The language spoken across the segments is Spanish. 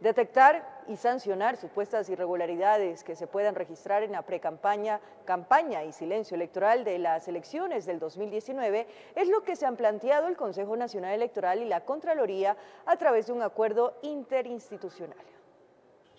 Detectar y sancionar supuestas irregularidades que se puedan registrar en la precampaña, campaña y silencio electoral de las elecciones del 2019 es lo que se han planteado el Consejo Nacional Electoral y la Contraloría a través de un acuerdo interinstitucional.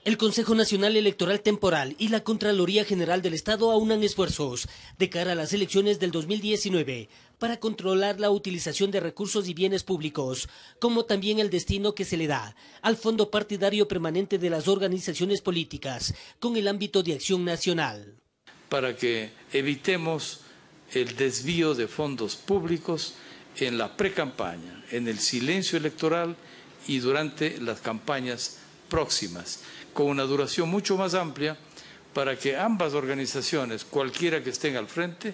El Consejo Nacional Electoral Temporal y la Contraloría General del Estado aunan esfuerzos de cara a las elecciones del 2019 para controlar la utilización de recursos y bienes públicos, como también el destino que se le da al Fondo Partidario Permanente de las Organizaciones Políticas con el ámbito de acción nacional. Para que evitemos el desvío de fondos públicos en la precampaña, en el silencio electoral y durante las campañas próximas con una duración mucho más amplia para que ambas organizaciones, cualquiera que estén al frente,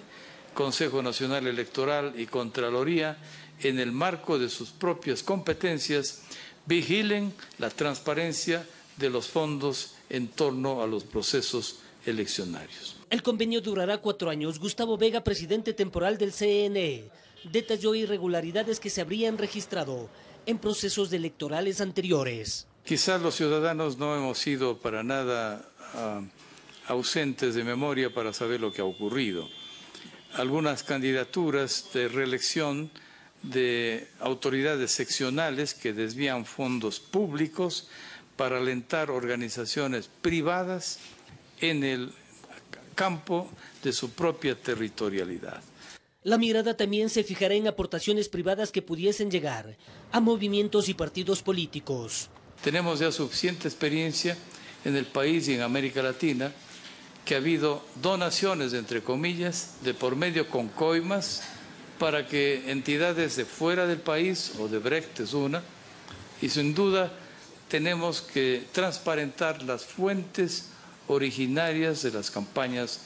Consejo Nacional Electoral y Contraloría, en el marco de sus propias competencias, vigilen la transparencia de los fondos en torno a los procesos eleccionarios. El convenio durará cuatro años. Gustavo Vega, presidente temporal del CNE, detalló irregularidades que se habrían registrado en procesos electorales anteriores. Quizás los ciudadanos no hemos sido para nada ah, ausentes de memoria para saber lo que ha ocurrido. Algunas candidaturas de reelección de autoridades seccionales que desvían fondos públicos para alentar organizaciones privadas en el campo de su propia territorialidad. La mirada también se fijará en aportaciones privadas que pudiesen llegar a movimientos y partidos políticos. Tenemos ya suficiente experiencia en el país y en América Latina que ha habido donaciones, entre comillas, de por medio con coimas para que entidades de fuera del país, o de Brecht es una, y sin duda tenemos que transparentar las fuentes originarias de las campañas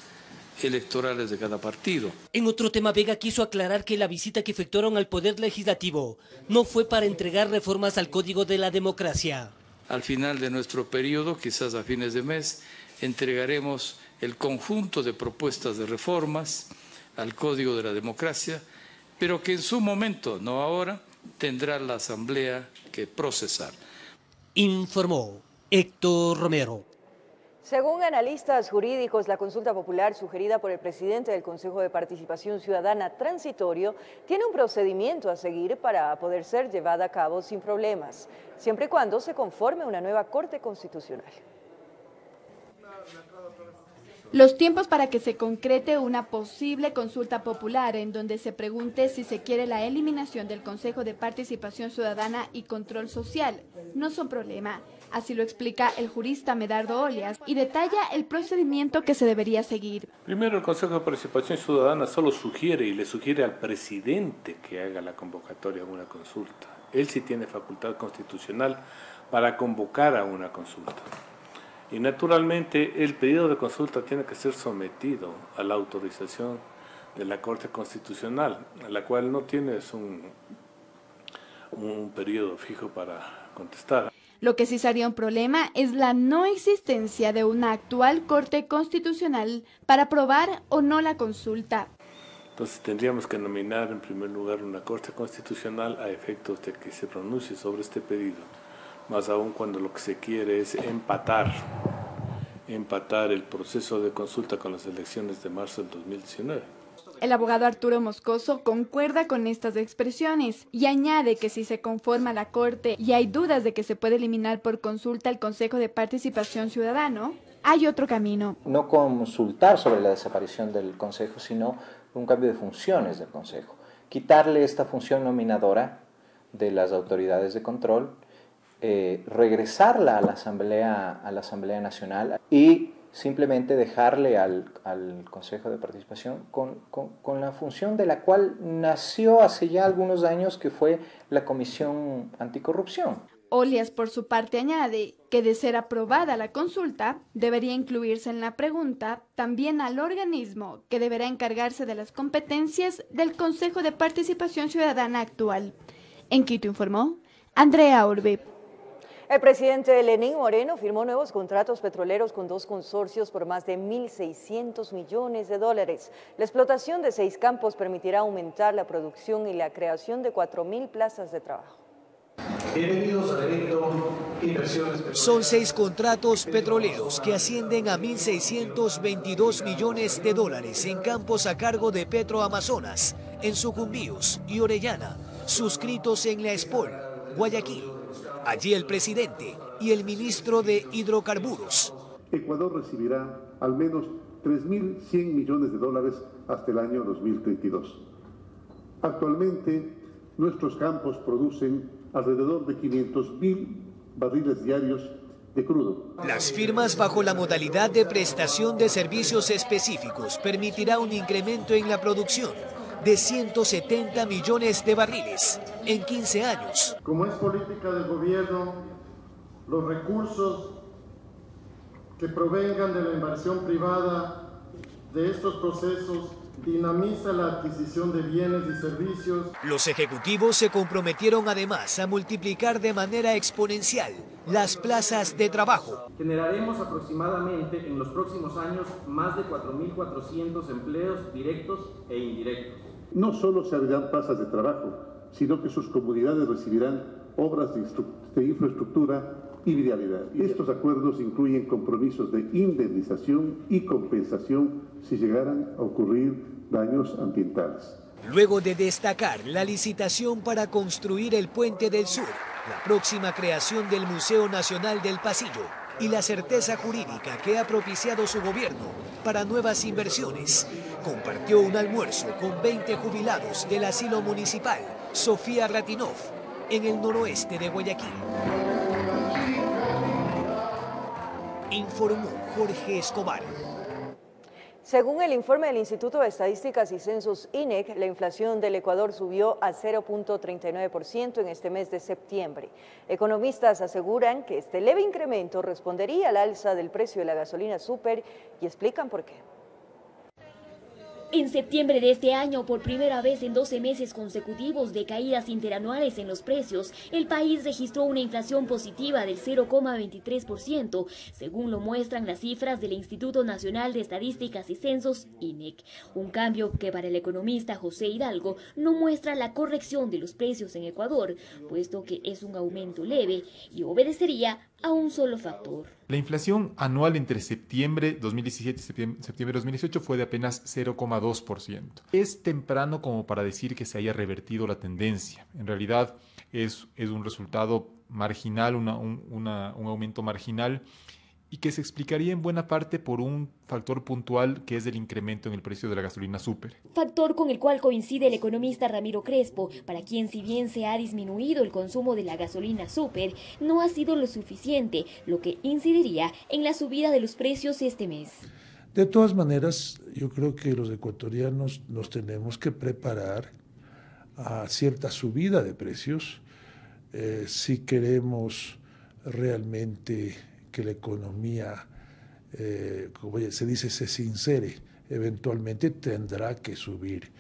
electorales de cada partido. En otro tema, Vega quiso aclarar que la visita que efectuaron al Poder Legislativo no fue para entregar reformas al Código de la Democracia. Al final de nuestro periodo, quizás a fines de mes, entregaremos el conjunto de propuestas de reformas al Código de la Democracia, pero que en su momento, no ahora, tendrá la Asamblea que procesar. Informó Héctor Romero. Según analistas jurídicos, la consulta popular sugerida por el presidente del Consejo de Participación Ciudadana transitorio tiene un procedimiento a seguir para poder ser llevada a cabo sin problemas, siempre y cuando se conforme una nueva Corte Constitucional. Los tiempos para que se concrete una posible consulta popular en donde se pregunte si se quiere la eliminación del Consejo de Participación Ciudadana y Control Social no son problema. Así lo explica el jurista Medardo Olias y detalla el procedimiento que se debería seguir. Primero, el Consejo de Participación Ciudadana solo sugiere y le sugiere al presidente que haga la convocatoria a una consulta. Él sí tiene facultad constitucional para convocar a una consulta. Y naturalmente el pedido de consulta tiene que ser sometido a la autorización de la Corte Constitucional, la cual no tiene un, un periodo fijo para contestar. Lo que sí sería un problema es la no existencia de una actual Corte Constitucional para aprobar o no la consulta. Entonces tendríamos que nominar en primer lugar una Corte Constitucional a efectos de que se pronuncie sobre este pedido, más aún cuando lo que se quiere es empatar, empatar el proceso de consulta con las elecciones de marzo del 2019. El abogado Arturo Moscoso concuerda con estas expresiones y añade que si se conforma la Corte y hay dudas de que se puede eliminar por consulta el Consejo de Participación Ciudadano, hay otro camino. No consultar sobre la desaparición del Consejo, sino un cambio de funciones del Consejo. Quitarle esta función nominadora de las autoridades de control, eh, regresarla a la Asamblea, a la Asamblea Nacional y simplemente dejarle al, Consejo de Participación con, la función de la cual nació hace ya algunos años, que fue la Comisión Anticorrupción. Olias, por su parte, añade que de ser aprobada la consulta, debería incluirse en la pregunta también al organismo que deberá encargarse de las competencias del Consejo de Participación Ciudadana actual. En Quito informó Andrea Orbe. El presidente Lenín Moreno firmó nuevos contratos petroleros con dos consorcios por más de 1.600 millones de dólares. La explotación de seis campos permitirá aumentar la producción y la creación de 4.000 plazas de trabajo. Bienvenidos al evento Son seis contratos petroleros que ascienden a 1.622 millones de dólares en campos a cargo de Petroamazonas, en Sucumbíos y Orellana, suscritos en la ESPOL, Guayaquil. Allí el presidente y el ministro de Hidrocarburos. Ecuador recibirá al menos 3.100 millones de dólares hasta el año 2032. Actualmente, nuestros campos producen alrededor de 500.000 barriles diarios de crudo. Las firmas bajo la modalidad de prestación de servicios específicos permitirá un incremento en la producción de 170 millones de barriles en 15 años. Como es política del gobierno, los recursos que provengan de la inversión privada de estos procesos dinamiza la adquisición de bienes y servicios. Los ejecutivos se comprometieron además a multiplicar de manera exponencial las plazas de trabajo. Generaremos aproximadamente en los próximos años más de 4.400 empleos directos e indirectos. No solo se abrirán plazas de trabajo, sino que sus comunidades recibirán obras de, infraestructura y vialidad. Estos acuerdos incluyen compromisos de indemnización y compensación si llegaran a ocurrir daños ambientales. Luego de destacar la licitación para construir el Puente del Sur, la próxima creación del Museo Nacional del Pasillo y la certeza jurídica que ha propiciado su gobierno para nuevas inversiones, compartió un almuerzo con 20 jubilados del asilo municipal Sofía Ratinov en el noroeste de Guayaquil. Informó Jorge Escobar. Según el informe del Instituto de Estadísticas y Censos INEC, la inflación del Ecuador subió a 0.39% en este mes de septiembre. Economistas aseguran que este leve incremento respondería al alza del precio de la gasolina super y explican por qué. En septiembre de este año, por primera vez en 12 meses consecutivos de caídas interanuales en los precios, el país registró una inflación positiva del 0,23%, según lo muestran las cifras del Instituto Nacional de Estadísticas y Censos, INEC. Un cambio que para el economista José Hidalgo no muestra la corrección de los precios en Ecuador, puesto que es un aumento leve y obedecería a un solo factor. La inflación anual entre septiembre 2017 y septiembre 2018 fue de apenas 0,2%. Es temprano como para decir que se haya revertido la tendencia. En realidad es, es un resultado marginal, un, un aumento marginal y que se explicaría en buena parte por un factor puntual que es el incremento en el precio de la gasolina super. Factor con el cual coincide el economista Ramiro Crespo, para quien si bien se ha disminuido el consumo de la gasolina super, no ha sido lo suficiente, lo que incidiría en la subida de los precios este mes. De todas maneras, yo creo que los ecuatorianos nos tenemos que preparar a cierta subida de precios eh, si queremos realmente que la economía, eh, como se dice, se sincere, eventualmente tendrá que subir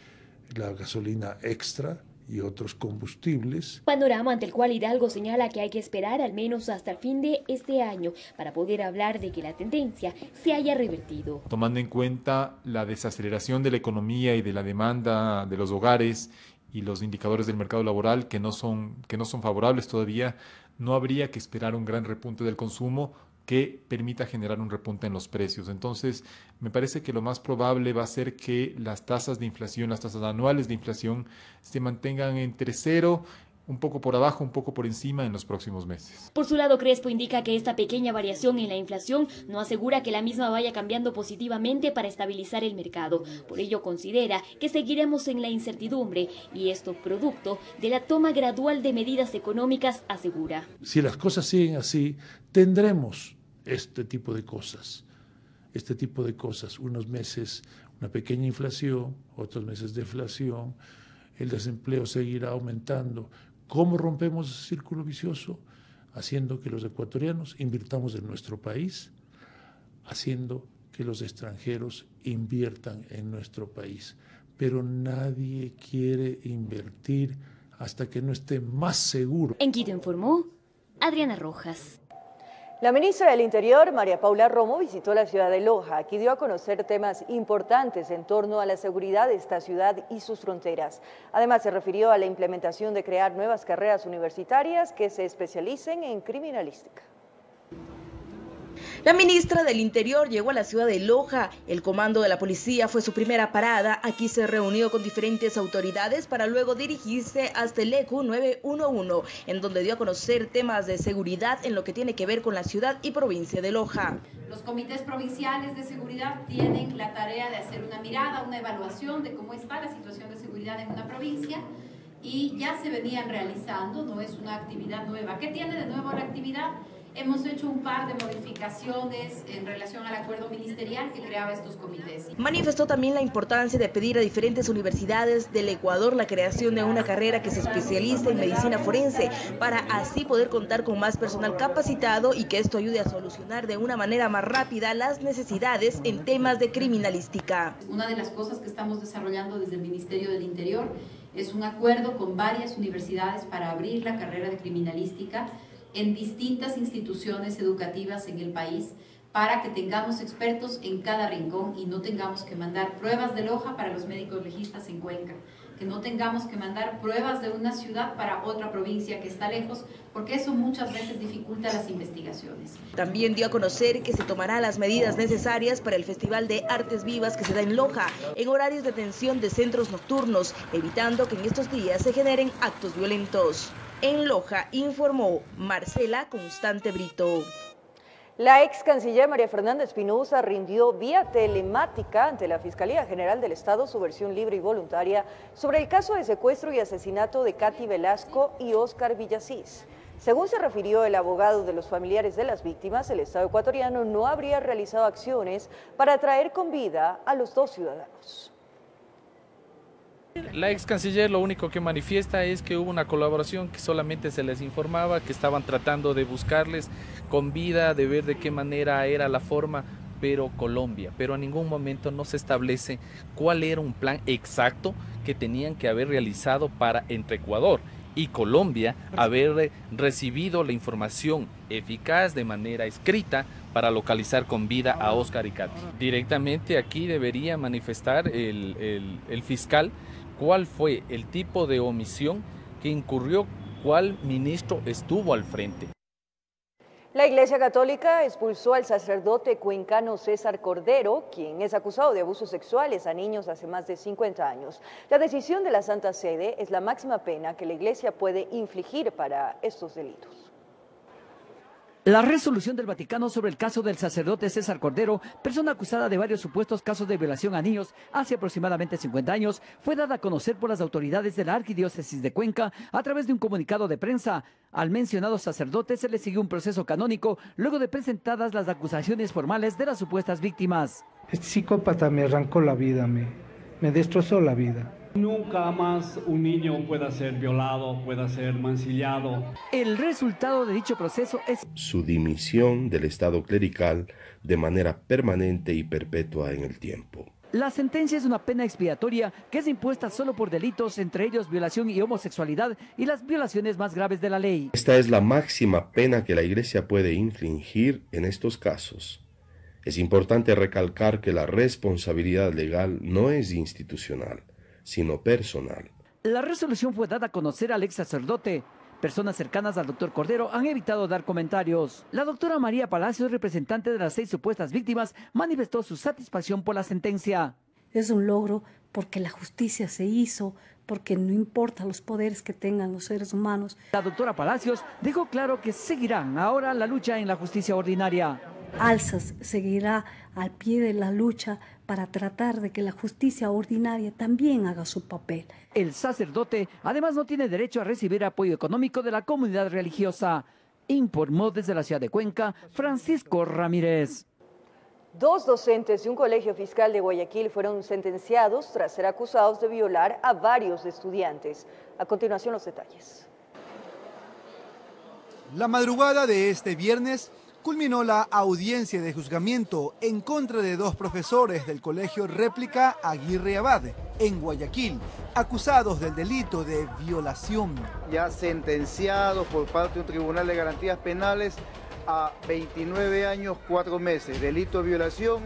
la gasolina extra y otros combustibles. Panorama ante el cual Hidalgo señala que hay que esperar al menos hasta el fin de este año para poder hablar de que la tendencia se haya revertido. Tomando en cuenta la desaceleración de la economía y de la demanda de los hogares y los indicadores del mercado laboral que no son, que no son favorables todavía, no habría que esperar un gran repunte del consumo que permita generar un repunte en los precios. Entonces, me parece que lo más probable va a ser que las tasas de inflación, las tasas anuales de inflación, se mantengan entre cero un poco por abajo, un poco por encima en los próximos meses. Por su lado, Crespo indica que esta pequeña variación en la inflación no asegura que la misma vaya cambiando positivamente para estabilizar el mercado. Por ello, considera que seguiremos en la incertidumbre y esto producto de la toma gradual de medidas económicas, asegura. Si las cosas siguen así, tendremos este tipo de cosas, este tipo de cosas, unos meses una pequeña inflación, otros meses deflación, el desempleo seguirá aumentando, ¿Cómo rompemos ese círculo vicioso? Haciendo que los ecuatorianos invirtamos en nuestro país, haciendo que los extranjeros inviertan en nuestro país. Pero nadie quiere invertir hasta que no esté más seguro. En Quito informó Adriana Rojas. La ministra del Interior, María Paula Romo, visitó la ciudad de Loja. Aquí dio a conocer temas importantes en torno a la seguridad de esta ciudad y sus fronteras. Además, se refirió a la implementación de crear nuevas carreras universitarias que se especialicen en criminalística. La ministra del Interior llegó a la ciudad de Loja. El comando de la policía fue su primera parada. Aquí se reunió con diferentes autoridades para luego dirigirse hasta el ECU 911, en donde dio a conocer temas de seguridad en lo que tiene que ver con la ciudad y provincia de Loja. Los comités provinciales de seguridad tienen la tarea de hacer una mirada, una evaluación de cómo está la situación de seguridad en una provincia y ya se venían realizando, no es una actividad nueva. ¿Qué tiene de nuevo la actividad? Hemos hecho un par de modificaciones en relación al acuerdo ministerial que creaba estos comités. Manifestó también la importancia de pedir a diferentes universidades del Ecuador la creación de una carrera que se especialice en medicina forense para así poder contar con más personal capacitado y que esto ayude a solucionar de una manera más rápida las necesidades en temas de criminalística. Una de las cosas que estamos desarrollando desde el Ministerio del Interior es un acuerdo con varias universidades para abrir la carrera de criminalística en distintas instituciones educativas en el país para que tengamos expertos en cada rincón y no tengamos que mandar pruebas de loja para los médicos legistas en Cuenca, que no tengamos que mandar pruebas de una ciudad para otra provincia que está lejos, porque eso muchas veces dificulta las investigaciones. También dio a conocer que se tomará las medidas necesarias para el Festival de Artes Vivas que se da en Loja, en horarios de atención de centros nocturnos, evitando que en estos días se generen actos violentos. En Loja informó Marcela Constante Brito. La ex canciller María Fernanda Espinosa rindió vía telemática ante la Fiscalía General del Estado su versión libre y voluntaria sobre el caso de secuestro y asesinato de Katy Velasco y Óscar Villasís. Según se refirió el abogado de los familiares de las víctimas, el Estado ecuatoriano no habría realizado acciones para traer con vida a los dos ciudadanos. La ex canciller lo único que manifiesta es que hubo una colaboración que solamente se les informaba, que estaban tratando de buscarles con vida, de ver de qué manera era la forma, pero Colombia, pero a ningún momento no se establece cuál era un plan exacto que tenían que haber realizado para entre Ecuador y Colombia haber recibido la información eficaz de manera escrita para localizar con vida a Oscar y Katy. Directamente aquí debería manifestar el, el, el fiscal cuál fue el tipo de omisión que incurrió, cuál ministro estuvo al frente. La Iglesia Católica expulsó al sacerdote cuencano César Cordero, quien es acusado de abusos sexuales a niños hace más de 50 años. La decisión de la Santa Sede es la máxima pena que la Iglesia puede infligir para estos delitos. La resolución del Vaticano sobre el caso del sacerdote César Cordero, persona acusada de varios supuestos casos de violación a niños hace aproximadamente 50 años, fue dada a conocer por las autoridades de la Arquidiócesis de Cuenca a través de un comunicado de prensa. Al mencionado sacerdote se le siguió un proceso canónico luego de presentadas las acusaciones formales de las supuestas víctimas. Este psicópata me arrancó la vida, me, me destrozó la vida. Nunca más un niño pueda ser violado, pueda ser mancillado. El resultado de dicho proceso es su dimisión del Estado clerical de manera permanente y perpetua en el tiempo. La sentencia es una pena expiatoria que es impuesta solo por delitos, entre ellos violación y homosexualidad y las violaciones más graves de la ley. Esta es la máxima pena que la Iglesia puede infligir en estos casos. Es importante recalcar que la responsabilidad legal no es institucional sino personal. La resolución fue dada a conocer al ex sacerdote. Personas cercanas al doctor Cordero han evitado dar comentarios. La doctora María Palacios, representante de las seis supuestas víctimas, manifestó su satisfacción por la sentencia. Es un logro porque la justicia se hizo, porque no importa los poderes que tengan los seres humanos. La doctora Palacios dejó claro que seguirán ahora la lucha en la justicia ordinaria. Alzas seguirá al pie de la lucha para tratar de que la justicia ordinaria también haga su papel. El sacerdote además no tiene derecho a recibir apoyo económico de la comunidad religiosa, informó desde la ciudad de Cuenca Francisco Ramírez. Dos docentes de un colegio fiscal de Guayaquil fueron sentenciados tras ser acusados de violar a varios estudiantes. A continuación los detalles. La madrugada de este viernes, culminó la audiencia de juzgamiento en contra de dos profesores del colegio Réplica Aguirre Abade, en Guayaquil, acusados del delito de violación. Ya sentenciados por parte de un tribunal de garantías penales a 29 años, 4 meses. Delito de violación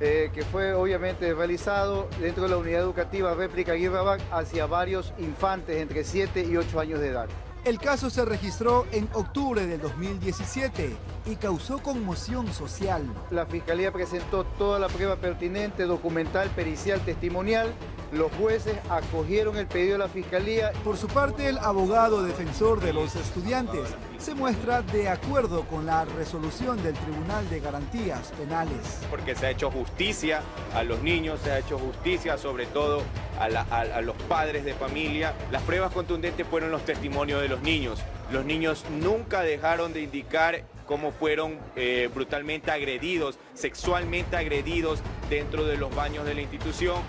eh, que fue obviamente realizado dentro de la unidad educativa réplica Aguirre hacia varios infantes entre 7 y 8 años de edad. El caso se registró en octubre del 2017 y causó conmoción social. La Fiscalía presentó toda la prueba pertinente, documental, pericial, testimonial. Los jueces acogieron el pedido de la Fiscalía. Por su parte, el abogado defensor de los estudiantes se muestra de acuerdo con la resolución del Tribunal de Garantías Penales. Porque se ha hecho justicia a los niños, se ha hecho justicia sobre todo a, los padres de familia. Las pruebas contundentes fueron los testimonios de los niños. Los niños nunca dejaron de indicar cómo fueron eh, brutalmente agredidos, sexualmente agredidos dentro de los baños de la institución.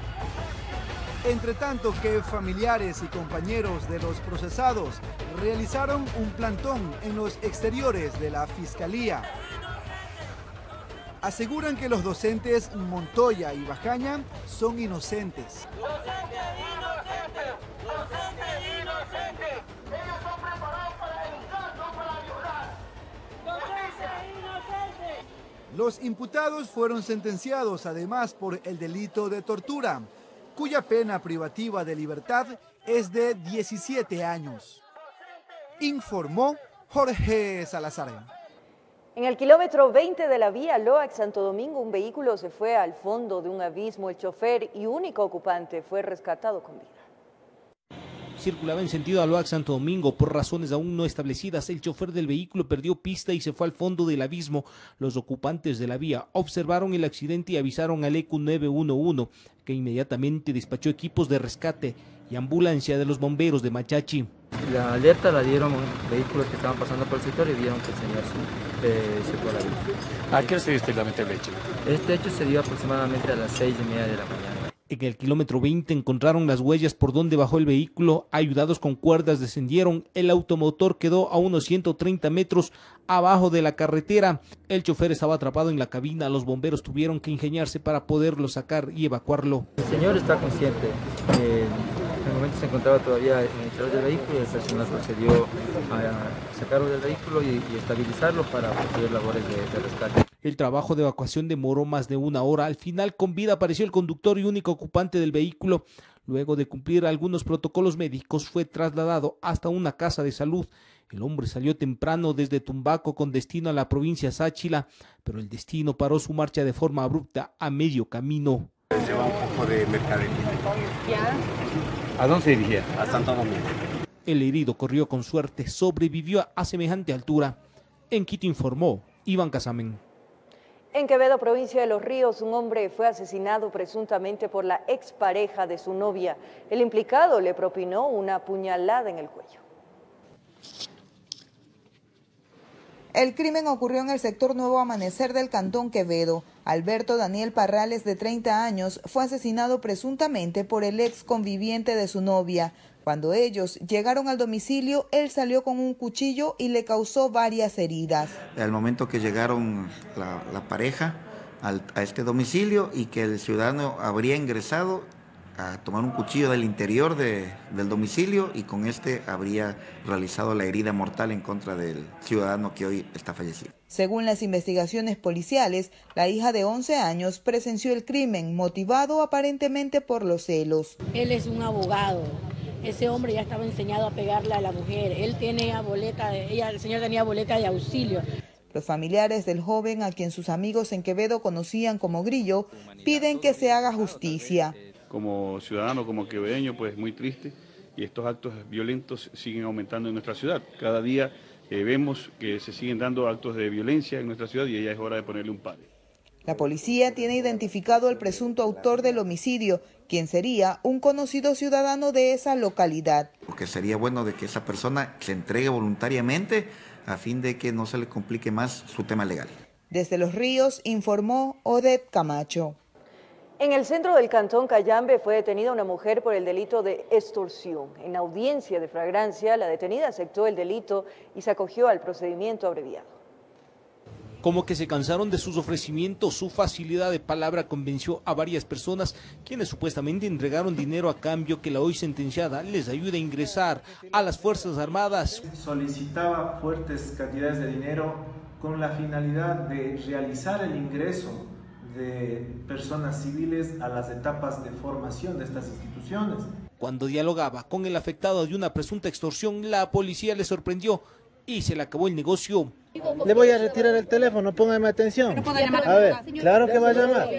Entre tanto que familiares y compañeros de los procesados realizaron un plantón en los exteriores de la Fiscalía. Aseguran que los docentes Montoya y Bajaña son inocentes. Los imputados fueron sentenciados además por el delito de tortura cuya pena privativa de libertad es de 17 años. Informó Jorge Salazar. En el kilómetro 20 de la vía Loax Santo Domingo, un vehículo se fue al fondo de un abismo. El chofer y único ocupante fue rescatado con vida circulaba en sentido Aloac Santo Domingo. Por razones aún no establecidas, el chofer del vehículo perdió pista y se fue al fondo del abismo. Los ocupantes de la vía observaron el accidente y avisaron al EQ 911, que inmediatamente despachó equipos de rescate y ambulancia de los bomberos de Machachi. La alerta la dieron vehículos que estaban pasando por el sector y vieron que el señor eh, se fue a la vida. ¿A qué hora se dio este hecho? Este hecho se dio aproximadamente a las seis y media de la mañana. En el kilómetro 20 encontraron las huellas por donde bajó el vehículo. Ayudados con cuerdas descendieron. El automotor quedó a unos 130 metros abajo de la carretera. El chofer estaba atrapado en la cabina. Los bomberos tuvieron que ingeniarse para poderlo sacar y evacuarlo. El señor está consciente. Eh, en el momento se encontraba todavía en el interior del vehículo y el personal procedió a sacarlo del vehículo y, estabilizarlo para hacer labores de, de rescate. El trabajo de evacuación demoró más de una hora. Al final, con vida apareció el conductor y único ocupante del vehículo. Luego de cumplir algunos protocolos médicos, fue trasladado hasta una casa de salud. El hombre salió temprano desde Tumbaco con destino a la provincia Sáchila, pero el destino paró su marcha de forma abrupta a medio camino. Lleva un poco de ¿A dónde se dirigía? A Santo Domingo. El herido corrió con suerte, sobrevivió a semejante altura. En Quito informó Iván Casamen. En Quevedo, provincia de Los Ríos, un hombre fue asesinado presuntamente por la expareja de su novia. El implicado le propinó una puñalada en el cuello. El crimen ocurrió en el sector Nuevo Amanecer del Cantón Quevedo. Alberto Daniel Parrales, de 30 años, fue asesinado presuntamente por el ex conviviente de su novia. Cuando ellos llegaron al domicilio, él salió con un cuchillo y le causó varias heridas. Al momento que llegaron la, pareja a este domicilio y que el ciudadano habría ingresado a tomar un cuchillo del interior del domicilio y con este habría realizado la herida mortal en contra del ciudadano que hoy está fallecido. Según las investigaciones policiales, la hija de 11 años presenció el crimen motivado aparentemente por los celos. Él es un abogado ese hombre ya estaba enseñado a pegarle a la mujer. Él tenía boleta, ella, el señor tenía boleta de auxilio. Los familiares del joven, a quien sus amigos en Quevedo conocían como Grillo, piden que se haga justicia. Como ciudadano, como quevedeño, pues muy triste y estos actos violentos siguen aumentando en nuestra ciudad. Cada día eh, vemos que se siguen dando actos de violencia en nuestra ciudad y ya es hora de ponerle un pare. La policía tiene identificado al presunto autor del homicidio, quien sería un conocido ciudadano de esa localidad. Porque sería bueno de que esa persona se entregue voluntariamente a fin de que no se le complique más su tema legal. Desde Los Ríos informó Odette Camacho. En el centro del cantón Cayambe fue detenida una mujer por el delito de extorsión. En audiencia de flagrancia, la detenida aceptó el delito y se acogió al procedimiento abreviado. Como que se cansaron de sus ofrecimientos, su facilidad de palabra convenció a varias personas quienes supuestamente entregaron dinero a cambio que la hoy sentenciada les ayude a ingresar a las Fuerzas Armadas. Solicitaba fuertes cantidades de dinero con la finalidad de realizar el ingreso de personas civiles a las etapas de formación de estas instituciones. Cuando dialogaba con el afectado de una presunta extorsión, la policía le sorprendió y se le acabó el negocio. Le voy a retirar el teléfono, póngame atención. A ver, claro que va a llamar.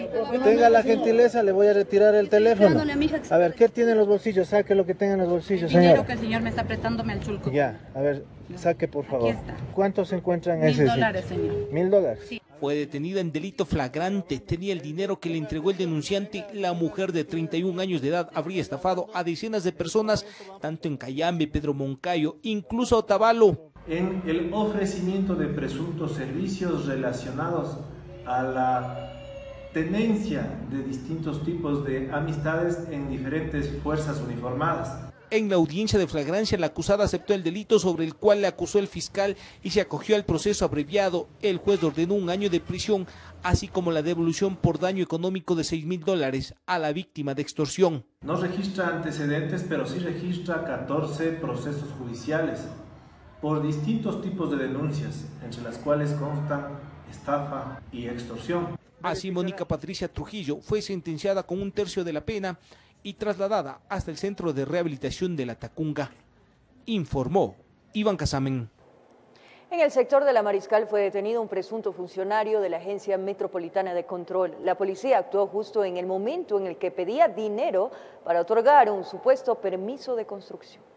Tenga la gentileza, le voy a retirar el teléfono. A ver, ¿qué tiene en los bolsillos? Saque lo que tenga en los bolsillos, señor. dinero que el señor me está apretándome al chulco. Ya, a ver, saque por favor. ¿Cuántos se encuentran en Mil ese dólares, sitio? señor. ¿Mil dólares? Fue detenida en delito flagrante. Tenía el dinero que le entregó el denunciante. La mujer de 31 años de edad habría estafado a decenas de personas, tanto en Cayambe, Pedro Moncayo, incluso a Otavalo. En el ofrecimiento de presuntos servicios relacionados a la tenencia de distintos tipos de amistades en diferentes fuerzas uniformadas. En la audiencia de flagrancia, la acusada aceptó el delito sobre el cual le acusó el fiscal y se acogió al proceso abreviado. El juez ordenó un año de prisión, así como la devolución por daño económico de 6 mil dólares a la víctima de extorsión. No registra antecedentes, pero sí registra 14 procesos judiciales por distintos tipos de denuncias, entre las cuales constan estafa y extorsión. Así, Mónica Patricia Trujillo fue sentenciada con un tercio de la pena y trasladada hasta el Centro de Rehabilitación de la Tacunga. Informó Iván Casamen. En el sector de la Mariscal fue detenido un presunto funcionario de la Agencia Metropolitana de Control. La policía actuó justo en el momento en el que pedía dinero para otorgar un supuesto permiso de construcción.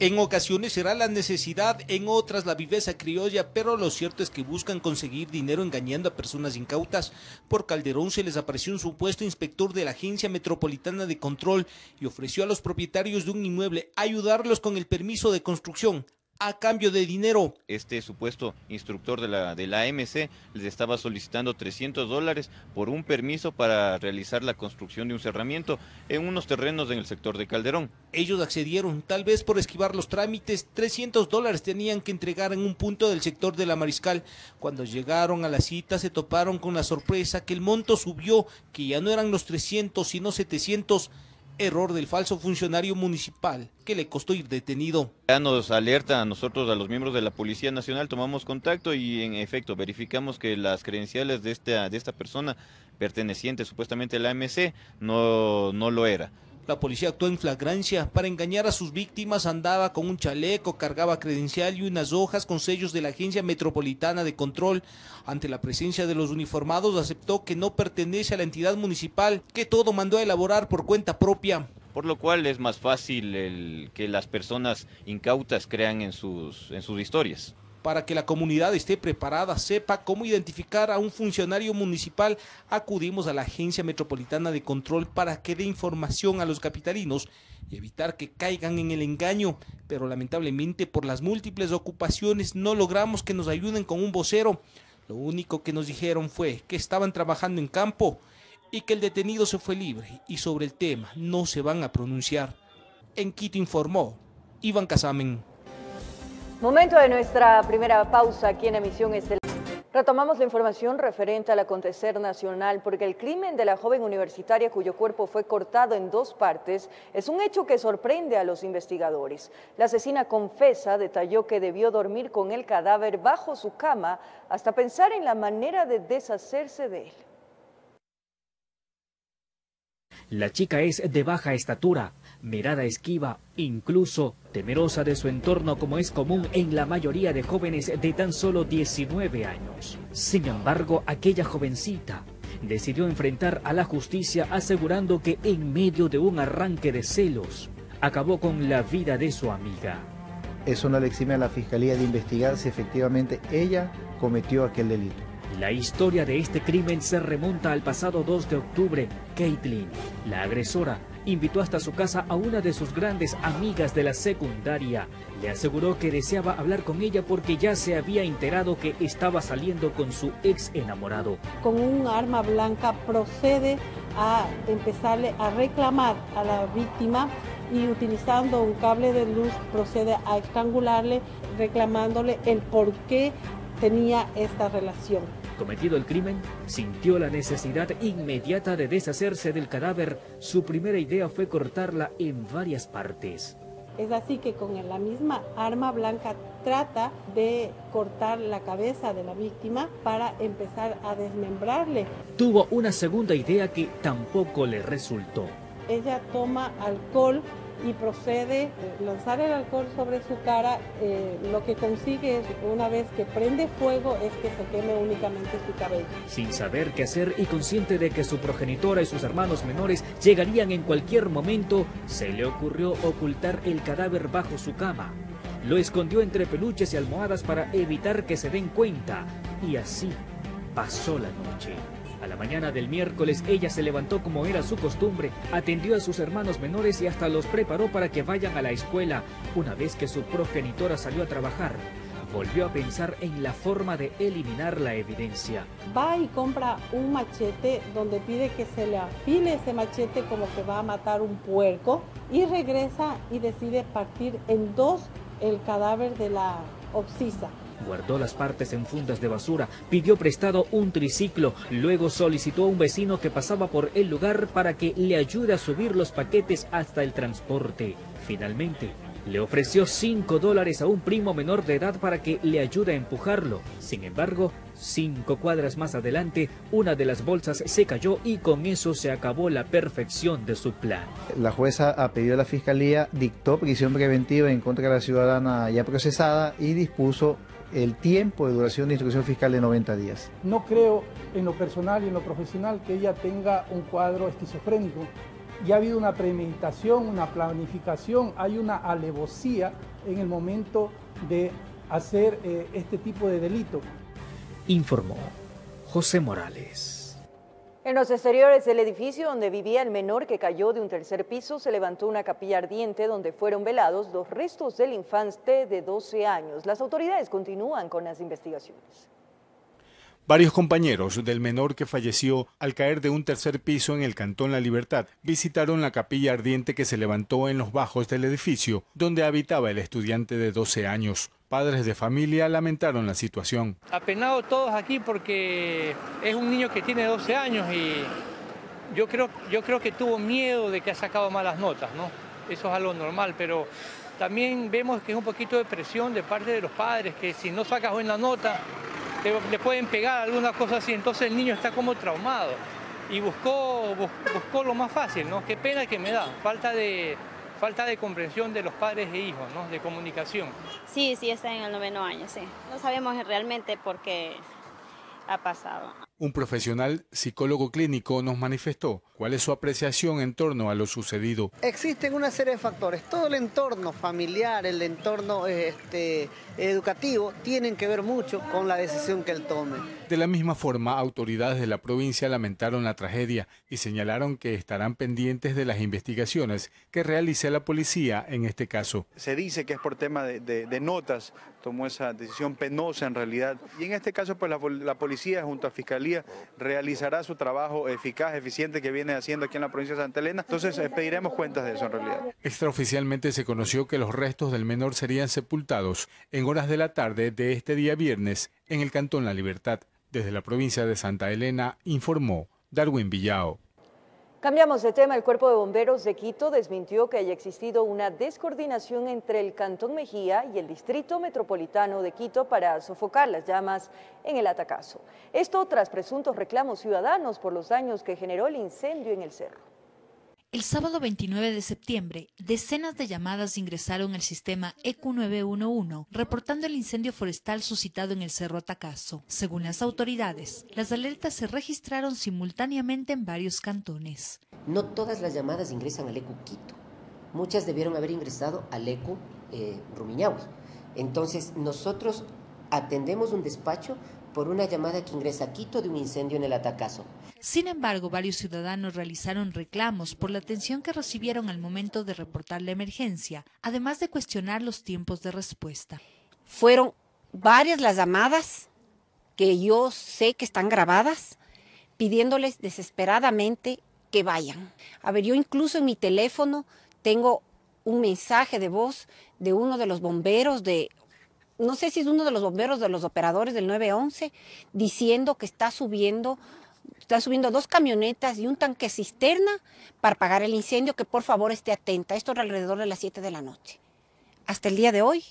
En ocasiones será la necesidad, en otras la viveza criolla, pero lo cierto es que buscan conseguir dinero engañando a personas incautas. Por Calderón se les apareció un supuesto inspector de la Agencia Metropolitana de Control y ofreció a los propietarios de un inmueble ayudarlos con el permiso de construcción a cambio de dinero. Este supuesto instructor de la, de la AMC les estaba solicitando 300 dólares por un permiso para realizar la construcción de un cerramiento en unos terrenos en el sector de Calderón. Ellos accedieron, tal vez por esquivar los trámites, 300 dólares tenían que entregar en un punto del sector de la Mariscal. Cuando llegaron a la cita se toparon con la sorpresa que el monto subió, que ya no eran los 300 sino 700 error del falso funcionario municipal que le costó ir detenido. Ya nos alerta a nosotros, a los miembros de la Policía Nacional, tomamos contacto y en efecto verificamos que las credenciales de esta, de esta persona perteneciente supuestamente a la AMC no, no lo era. La policía actuó en flagrancia. Para engañar a sus víctimas andaba con un chaleco, cargaba credencial y unas hojas con sellos de la Agencia Metropolitana de Control. Ante la presencia de los uniformados aceptó que no pertenece a la entidad municipal, que todo mandó a elaborar por cuenta propia. Por lo cual es más fácil el, que las personas incautas crean en sus, en sus historias para que la comunidad esté preparada, sepa cómo identificar a un funcionario municipal, acudimos a la Agencia Metropolitana de Control para que dé información a los capitalinos y evitar que caigan en el engaño, pero lamentablemente por las múltiples ocupaciones no logramos que nos ayuden con un vocero. Lo único que nos dijeron fue que estaban trabajando en campo y que el detenido se fue libre y sobre el tema no se van a pronunciar. En Quito informó Iván Casamen. Momento de nuestra primera pausa aquí en emisión estelar. Retomamos la información referente al acontecer nacional porque el crimen de la joven universitaria cuyo cuerpo fue cortado en dos partes es un hecho que sorprende a los investigadores. La asesina confesa detalló que debió dormir con el cadáver bajo su cama hasta pensar en la manera de deshacerse de él. La chica es de baja estatura, mirada esquiva, incluso temerosa de su entorno como es común en la mayoría de jóvenes de tan solo 19 años. Sin embargo, aquella jovencita decidió enfrentar a la justicia asegurando que en medio de un arranque de celos, acabó con la vida de su amiga. Eso no le exime a la Fiscalía de investigar si efectivamente ella cometió aquel delito. La historia de este crimen se remonta al pasado 2 de octubre. Caitlin, la agresora, invitó hasta su casa a una de sus grandes amigas de la secundaria. Le aseguró que deseaba hablar con ella porque ya se había enterado que estaba saliendo con su ex enamorado. Con un arma blanca procede a empezarle a reclamar a la víctima y utilizando un cable de luz procede a estrangularle reclamándole el por qué tenía esta relación. Cometido el crimen, sintió la necesidad inmediata de deshacerse del cadáver. Su primera idea fue cortarla en varias partes. Es así que con la misma arma blanca trata de cortar la cabeza de la víctima para empezar a desmembrarle. Tuvo una segunda idea que tampoco le resultó. Ella toma alcohol y procede lanzar el alcohol sobre su cara. Eh, lo que consigue es, una vez que prende fuego, es que se queme únicamente su cabello. Sin saber qué hacer y consciente de que su progenitora y sus hermanos menores llegarían en cualquier momento, se le ocurrió ocultar el cadáver bajo su cama. Lo escondió entre peluches y almohadas para evitar que se den cuenta. Y así pasó la noche. La mañana del miércoles ella se levantó como era su costumbre, atendió a sus hermanos menores y hasta los preparó para que vayan a la escuela. Una vez que su progenitora salió a trabajar, volvió a pensar en la forma de eliminar la evidencia. Va y compra un machete donde pide que se le afile ese machete como que va a matar un puerco y regresa y decide partir en dos el cadáver de la oxisa. Guardó las partes en fundas de basura, pidió prestado un triciclo, luego solicitó a un vecino que pasaba por el lugar para que le ayude a subir los paquetes hasta el transporte. Finalmente, le ofreció 5 dólares a un primo menor de edad para que le ayude a empujarlo. Sin embargo, cinco cuadras más adelante, una de las bolsas se cayó y con eso se acabó la perfección de su plan. La jueza, a pedido la Fiscalía, dictó prisión preventiva en contra de la ciudadana ya procesada y dispuso el tiempo de duración de instrucción fiscal de 90 días. No creo en lo personal y en lo profesional que ella tenga un cuadro esquizofrénico. Ya ha habido una premeditación, una planificación, hay una alevosía en el momento de hacer eh, este tipo de delito. Informó José Morales. En los exteriores del edificio donde vivía el menor que cayó de un tercer piso se levantó una capilla ardiente donde fueron velados los restos del infante de 12 años. Las autoridades continúan con las investigaciones. Varios compañeros del menor que falleció al caer de un tercer piso en el Cantón La Libertad visitaron la capilla ardiente que se levantó en los bajos del edificio donde habitaba el estudiante de 12 años. Padres de familia lamentaron la situación. Apenados todos aquí porque es un niño que tiene 12 años y yo creo, yo creo que tuvo miedo de que ha sacado malas notas, ¿no? Eso es algo normal, pero también vemos que es un poquito de presión de parte de los padres, que si no sacas buena nota, le pueden pegar alguna cosa así, entonces el niño está como traumado y buscó, buscó lo más fácil, ¿no? Qué pena que me da, falta de, falta de comprensión de los padres e hijos, ¿no? De comunicación. Sí, sí, está en el noveno año, sí. No sabemos realmente por qué ha pasado. Un profesional psicólogo clínico nos manifestó cuál es su apreciación en torno a lo sucedido. Existen una serie de factores. Todo el entorno familiar, el entorno este, educativo, tienen que ver mucho con la decisión que él tome. De la misma forma, autoridades de la provincia lamentaron la tragedia y señalaron que estarán pendientes de las investigaciones que realice la policía en este caso. Se dice que es por tema de, notas, tomó esa decisión penosa en realidad. Y en este caso, pues la, policía junto a Fiscalía realizará su trabajo eficaz, eficiente que viene haciendo aquí en la provincia de Santa Elena. Entonces eh, pediremos cuentas de eso en realidad. Extraoficialmente se conoció que los restos del menor serían sepultados en horas de la tarde de este día viernes en el Cantón La Libertad. Desde la provincia de Santa Elena informó Darwin Villao. Cambiamos de tema. El Cuerpo de Bomberos de Quito desmintió que haya existido una descoordinación entre el Cantón Mejía y el Distrito Metropolitano de Quito para sofocar las llamas en el Atacazo. Esto tras presuntos reclamos ciudadanos por los daños que generó el incendio en el cerro. El sábado 29 de septiembre, decenas de llamadas ingresaron al sistema EQ911 reportando el incendio forestal suscitado en el Cerro Atacazo. Según las autoridades, las alertas se registraron simultáneamente en varios cantones. No todas las llamadas ingresan al EQ Quito. Muchas debieron haber ingresado al EQ eh, Entonces, nosotros atendemos un despacho por una llamada que ingresa a Quito de un incendio en el Atacazo. Sin embargo, varios ciudadanos realizaron reclamos por la atención que recibieron al momento de reportar la emergencia, además de cuestionar los tiempos de respuesta. Fueron varias las llamadas que yo sé que están grabadas, pidiéndoles desesperadamente que vayan. A ver, yo incluso en mi teléfono tengo un mensaje de voz de uno de los bomberos de no sé si es uno de los bomberos de los operadores del 911, diciendo que está subiendo, está subiendo dos camionetas y un tanque cisterna para apagar el incendio, que por favor esté atenta. Esto es alrededor de las 7 de la noche. Hasta el día de hoy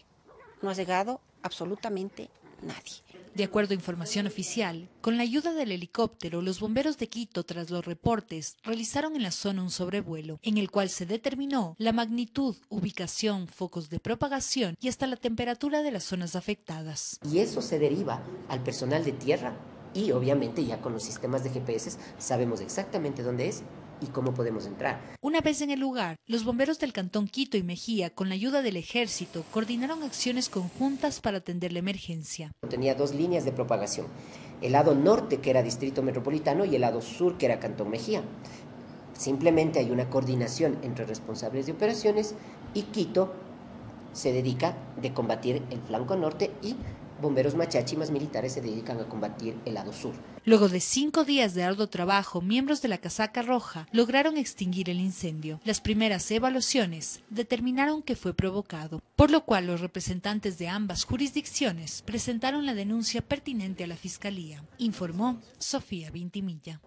no ha llegado absolutamente nadie. De acuerdo a información oficial, con la ayuda del helicóptero, los bomberos de Quito, tras los reportes, realizaron en la zona un sobrevuelo, en el cual se determinó la magnitud, ubicación, focos de propagación y hasta la temperatura de las zonas afectadas. Y eso se deriva al personal de tierra y obviamente ya con los sistemas de GPS sabemos exactamente dónde es y cómo podemos entrar. Una vez en el lugar, los bomberos del Cantón Quito y Mejía, con la ayuda del ejército, coordinaron acciones conjuntas para atender la emergencia. Tenía dos líneas de propagación, el lado norte que era Distrito Metropolitano y el lado sur que era Cantón Mejía. Simplemente hay una coordinación entre responsables de operaciones y Quito se dedica de combatir el flanco norte y bomberos machachi más militares se dedican a combatir el lado sur. Luego de cinco días de arduo trabajo, miembros de la casaca roja lograron extinguir el incendio. Las primeras evaluaciones determinaron que fue provocado, por lo cual los representantes de ambas jurisdicciones presentaron la denuncia pertinente a la Fiscalía, informó Sofía Vintimilla.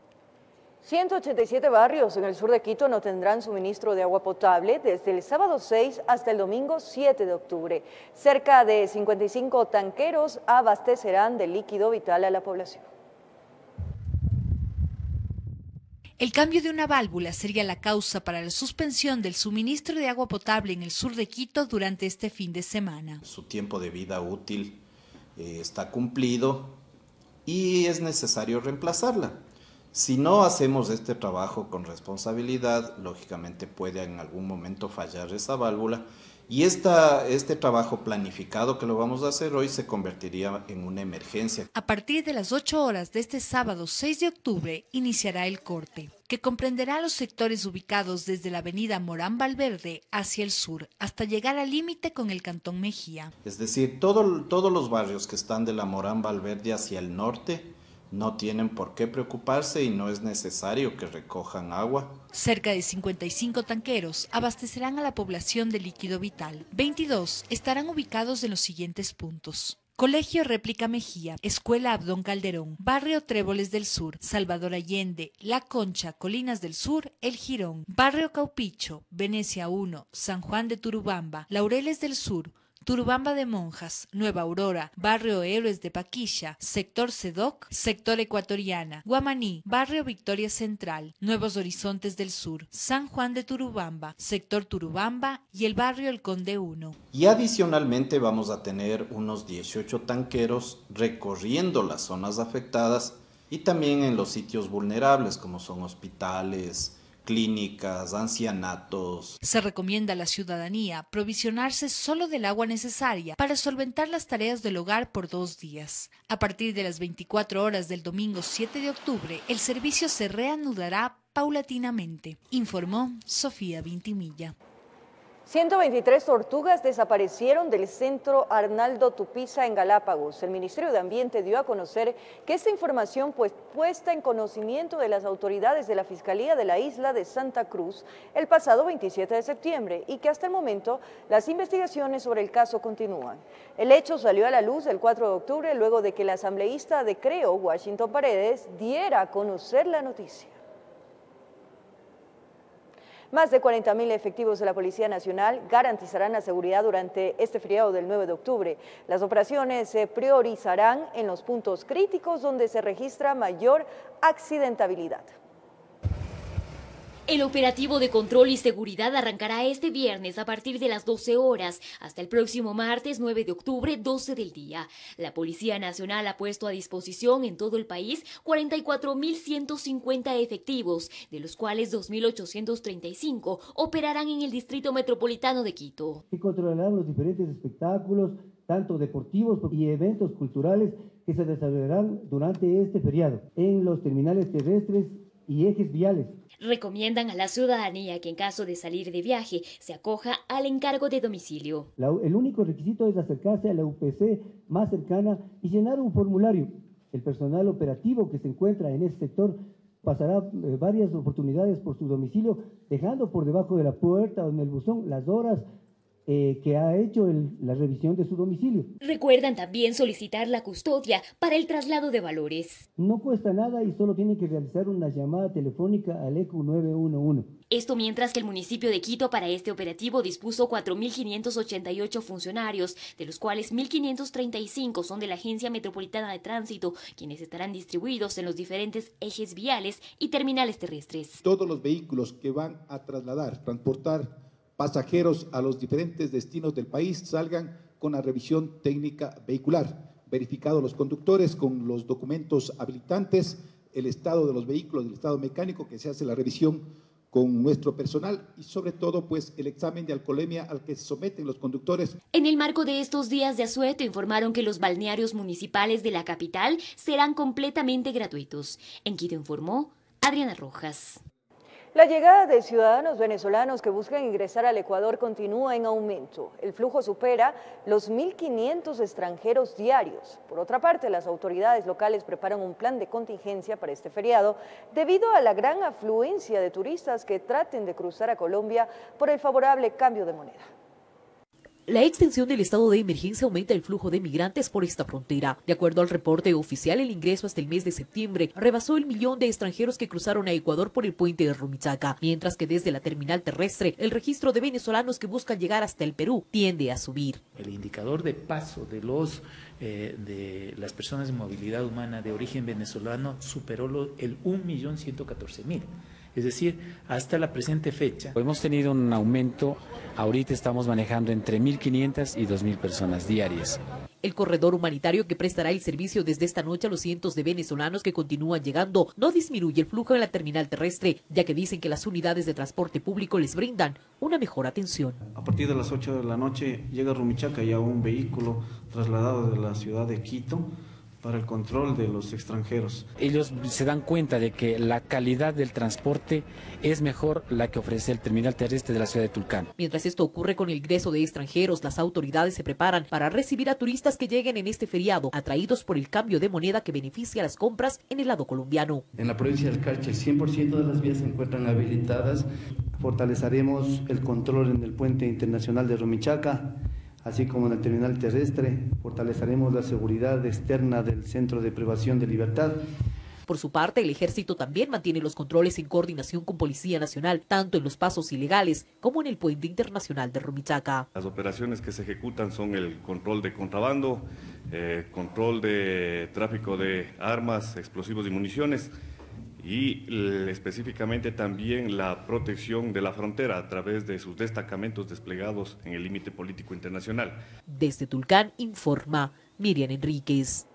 187 barrios en el sur de Quito no tendrán suministro de agua potable desde el sábado 6 hasta el domingo 7 de octubre. Cerca de 55 tanqueros abastecerán de líquido vital a la población. El cambio de una válvula sería la causa para la suspensión del suministro de agua potable en el sur de Quito durante este fin de semana. Su tiempo de vida útil eh, está cumplido y es necesario reemplazarla. Si no hacemos este trabajo con responsabilidad, lógicamente puede en algún momento fallar esa válvula y esta, este trabajo planificado que lo vamos a hacer hoy se convertiría en una emergencia. A partir de las 8 horas de este sábado 6 de octubre iniciará el corte, que comprenderá los sectores ubicados desde la avenida Morán Valverde hacia el sur hasta llegar al límite con el Cantón Mejía. Es decir, todo, todos los barrios que están de la Morán Valverde hacia el norte no tienen por qué preocuparse y no es necesario que recojan agua. Cerca de 55 tanqueros abastecerán a la población de líquido vital. 22 estarán ubicados en los siguientes puntos. Colegio Réplica Mejía, Escuela Abdón Calderón, Barrio Tréboles del Sur, Salvador Allende, La Concha, Colinas del Sur, El Girón, Barrio Caupicho, Venecia 1, San Juan de Turubamba, Laureles del Sur, Turubamba de Monjas, Nueva Aurora, Barrio Héroes de Paquilla, Sector Sedoc, Sector Ecuatoriana, Guamaní, Barrio Victoria Central, Nuevos Horizontes del Sur, San Juan de Turubamba, Sector Turubamba y el Barrio El Conde 1. Y adicionalmente vamos a tener unos 18 tanqueros recorriendo las zonas afectadas y también en los sitios vulnerables como son hospitales, clínicas, ancianatos. Se recomienda a la ciudadanía provisionarse solo del agua necesaria para solventar las tareas del hogar por dos días. A partir de las 24 horas del domingo 7 de octubre, el servicio se reanudará paulatinamente, informó Sofía Vintimilla. 123 tortugas desaparecieron del centro Arnaldo Tupiza en Galápagos. El Ministerio de Ambiente dio a conocer que esta información fue puesta en conocimiento de las autoridades de la Fiscalía de la isla de Santa Cruz el pasado 27 de septiembre y que hasta el momento las investigaciones sobre el caso continúan. El hecho salió a la luz el 4 de octubre luego de que el asambleísta de Creo, Washington Paredes, diera a conocer la noticia. Más de 40.000 efectivos de la Policía Nacional garantizarán la seguridad durante este feriado del 9 de octubre. Las operaciones se priorizarán en los puntos críticos donde se registra mayor accidentabilidad. El operativo de control y seguridad arrancará este viernes a partir de las 12 horas hasta el próximo martes 9 de octubre 12 del día. La Policía Nacional ha puesto a disposición en todo el país 44.150 efectivos, de los cuales 2.835 operarán en el Distrito Metropolitano de Quito. Que controlarán los diferentes espectáculos, tanto deportivos y eventos culturales que se desarrollarán durante este feriado en los terminales terrestres y ejes viales. Recomiendan a la ciudadanía que en caso de salir de viaje se acoja al encargo de domicilio. el único requisito es acercarse a la UPC más cercana y llenar un formulario. El personal operativo que se encuentra en ese sector pasará eh, varias oportunidades por su domicilio, dejando por debajo de la puerta o en el buzón las horas eh, que ha hecho la revisión de su domicilio. Recuerdan también solicitar la custodia para el traslado de valores. No cuesta nada y solo tienen que realizar una llamada telefónica al ECU 911. Esto mientras que el municipio de Quito para este operativo dispuso 4.588 funcionarios, de los cuales 1.535 son de la Agencia Metropolitana de Tránsito, quienes estarán distribuidos en los diferentes ejes viales y terminales terrestres. Todos los vehículos que van a trasladar, transportar pasajeros a los diferentes destinos del país salgan con la revisión técnica vehicular, verificados los conductores con los documentos habilitantes, el estado de los vehículos, el estado mecánico, que se hace la revisión con nuestro personal y sobre todo pues el examen de alcoholemia al que se someten los conductores. En el marco de estos días de asueto informaron que los balnearios municipales de la capital serán completamente gratuitos. En Quito informó Adriana Rojas. La llegada de ciudadanos venezolanos que buscan ingresar al Ecuador continúa en aumento. El flujo supera los 1.500 extranjeros diarios. Por otra parte, las autoridades locales preparan un plan de contingencia para este feriado debido a la gran afluencia de turistas que traten de cruzar a Colombia por el favorable cambio de moneda. La extensión del estado de emergencia aumenta el flujo de migrantes por esta frontera. De acuerdo al reporte oficial, el ingreso hasta el mes de septiembre rebasó el millón de extranjeros que cruzaron a Ecuador por el puente de Rumichaca, mientras que desde la terminal terrestre el registro de venezolanos que buscan llegar hasta el Perú tiende a subir. El indicador de paso de los eh, de las personas de movilidad humana de origen venezolano superó el 1.114.000 es decir, hasta la presente fecha. Hemos tenido un aumento, ahorita estamos manejando entre 1.500 y 2.000 personas diarias. El corredor humanitario que prestará el servicio desde esta noche a los cientos de venezolanos que continúan llegando no disminuye el flujo en la terminal terrestre, ya que dicen que las unidades de transporte público les brindan una mejor atención. A partir de las 8 de la noche llega a Rumichaca ya un vehículo trasladado de la ciudad de Quito para el control de los extranjeros. Ellos se dan cuenta de que la calidad del transporte es mejor la que ofrece el terminal terrestre de la ciudad de Tulcán. Mientras esto ocurre con el ingreso de extranjeros, las autoridades se preparan para recibir a turistas que lleguen en este feriado, atraídos por el cambio de moneda que beneficia las compras en el lado colombiano. En la provincia del Carche, el 100% de las vías se encuentran habilitadas. Fortaleceremos el control en el puente internacional de Romichaca así como en el terminal terrestre. Fortaleceremos la seguridad externa del Centro de Privación de Libertad. Por su parte, el ejército también mantiene los controles en coordinación con Policía Nacional, tanto en los pasos ilegales como en el puente internacional de Rumichaca. Las operaciones que se ejecutan son el control de contrabando, eh, control de tráfico de armas, explosivos y municiones, y específicamente también la protección de la frontera a través de sus destacamentos desplegados en el límite político internacional. Desde Tulcán informa Miriam Enríquez.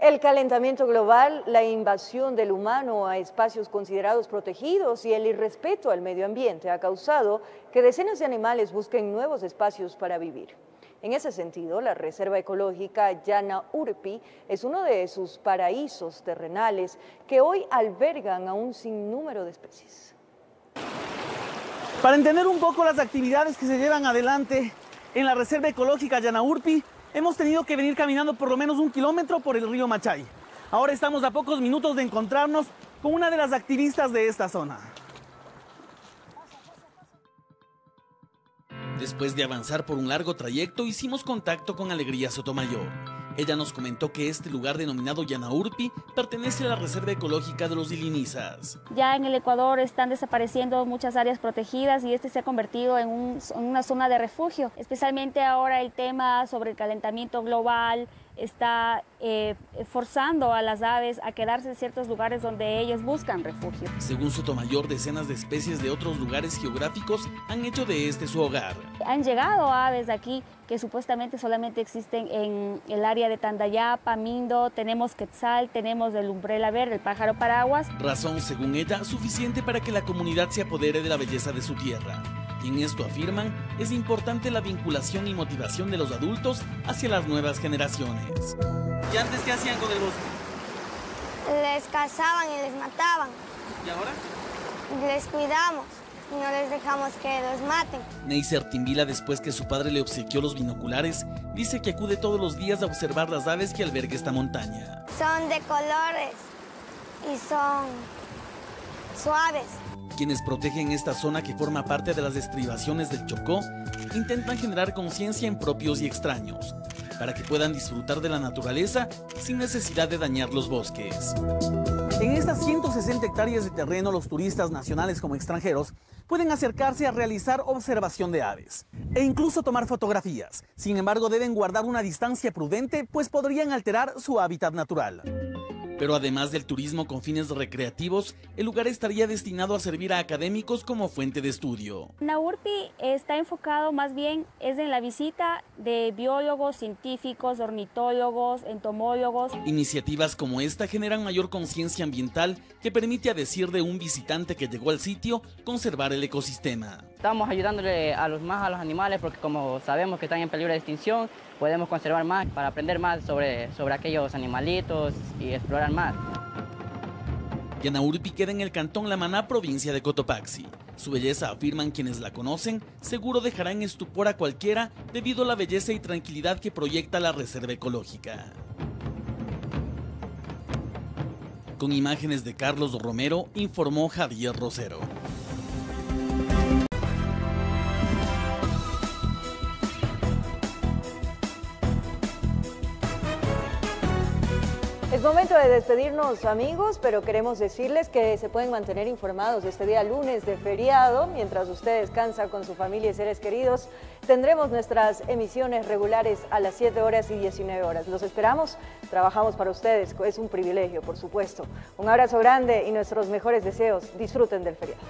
El calentamiento global, la invasión del humano a espacios considerados protegidos y el irrespeto al medio ambiente ha causado que decenas de animales busquen nuevos espacios para vivir. En ese sentido, la Reserva Ecológica Llana Urpi es uno de sus paraísos terrenales que hoy albergan a un sinnúmero de especies. Para entender un poco las actividades que se llevan adelante en la Reserva Ecológica Llana Urpi, hemos tenido que venir caminando por lo menos un kilómetro por el río Machay. Ahora estamos a pocos minutos de encontrarnos con una de las activistas de esta zona. Después de avanzar por un largo trayecto, hicimos contacto con Alegría Sotomayor. Ella nos comentó que este lugar denominado Yanaurpi pertenece a la Reserva Ecológica de los Dilinizas. Ya en el Ecuador están desapareciendo muchas áreas protegidas y este se ha convertido en, en una zona de refugio, especialmente ahora el tema sobre el calentamiento global, está eh, forzando a las aves a quedarse en ciertos lugares donde ellos buscan refugio. Según Sotomayor, decenas de especies de otros lugares geográficos han hecho de este su hogar. Han llegado aves aquí que supuestamente solamente existen en el área de Tandayapa, Mindo, tenemos quetzal, tenemos el umbrella verde, el pájaro paraguas. Razón, según ella, suficiente para que la comunidad se apodere de la belleza de su tierra. Y en esto afirman, es importante la vinculación y motivación de los adultos hacia las nuevas generaciones. ¿Y antes qué hacían con el bosque? Les cazaban y les mataban. ¿Y ahora? Les cuidamos y no les dejamos que los maten. Neisser Timbila, después que su padre le obsequió los binoculares, dice que acude todos los días a observar las aves que alberga esta montaña. Son de colores y son suaves. Quienes protegen esta zona que forma parte de las estribaciones del Chocó intentan generar conciencia en propios y extraños, para que puedan disfrutar de la naturaleza sin necesidad de dañar los bosques. En estas 160 hectáreas de terreno, los turistas nacionales como extranjeros pueden acercarse a realizar observación de aves e incluso tomar fotografías. Sin embargo, deben guardar una distancia prudente, pues podrían alterar su hábitat natural. Pero además del turismo con fines recreativos, el lugar estaría destinado a servir a académicos como fuente de estudio. Naurpi está enfocado más bien es en la visita de biólogos, científicos, ornitólogos, entomólogos. Iniciativas como esta generan mayor conciencia ambiental que permite a decir de un visitante que llegó al sitio conservar el ecosistema. Estamos ayudándole a los más a los animales porque como sabemos que están en peligro de extinción, podemos conservar más para aprender más sobre, sobre aquellos animalitos y explorar más. Yanaurpi queda en el cantón La Maná, provincia de Cotopaxi. Su belleza, afirman quienes la conocen, seguro dejará en estupor a cualquiera debido a la belleza y tranquilidad que proyecta la reserva ecológica. Con imágenes de Carlos Romero, informó Javier Rosero. De despedirnos amigos, pero queremos decirles que se pueden mantener informados este día lunes de feriado, mientras usted descansa con su familia y seres queridos. Tendremos nuestras emisiones regulares a las 7 horas y 19 horas. Los esperamos, trabajamos para ustedes, es un privilegio, por supuesto. Un abrazo grande y nuestros mejores deseos. Disfruten del feriado.